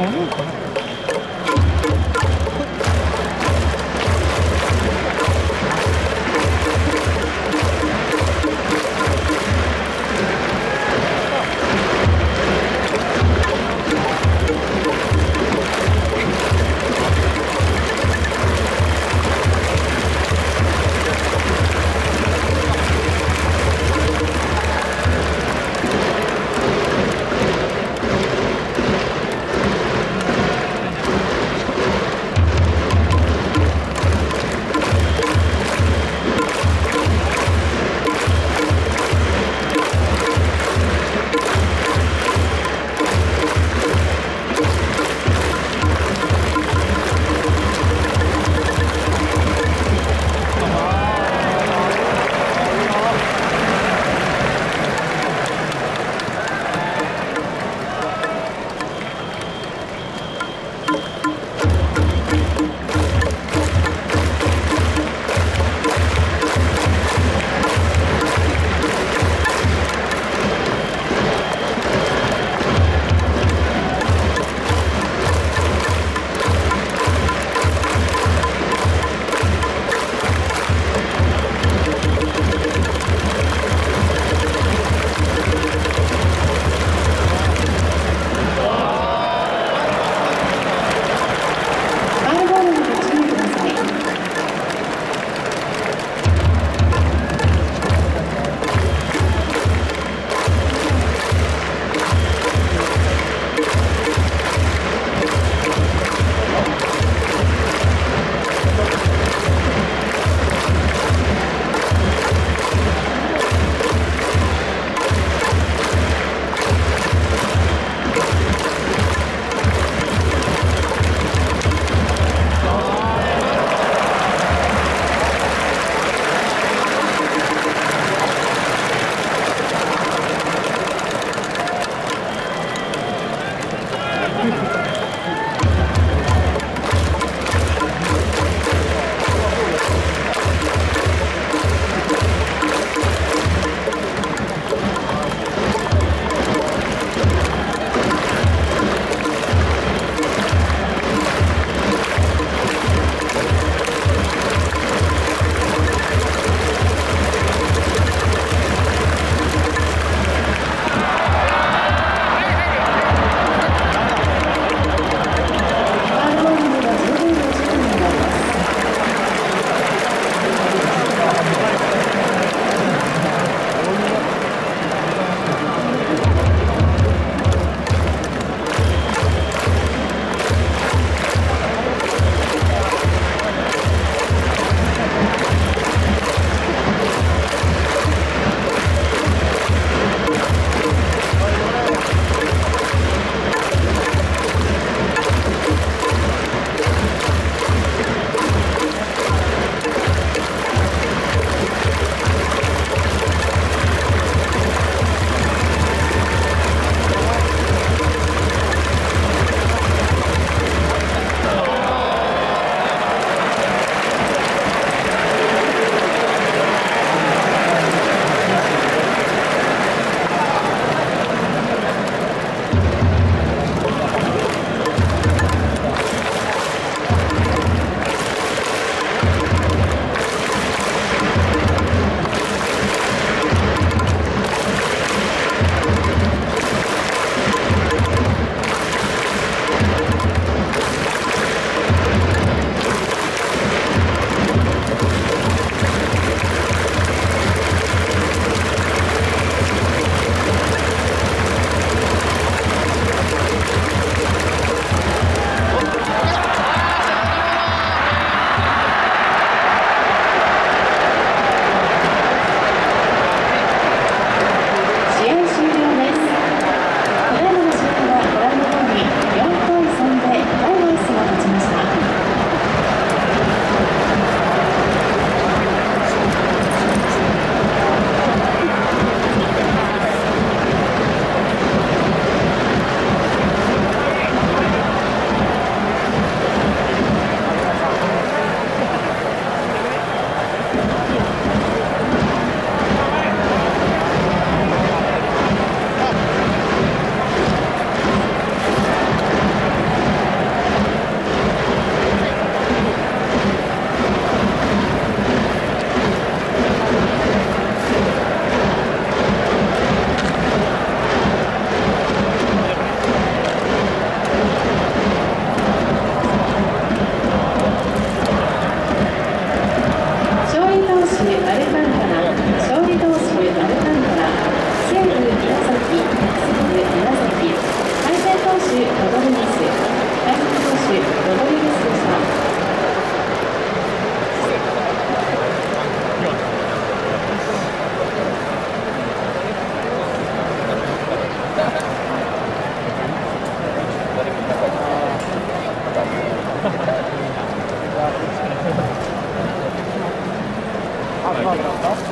この北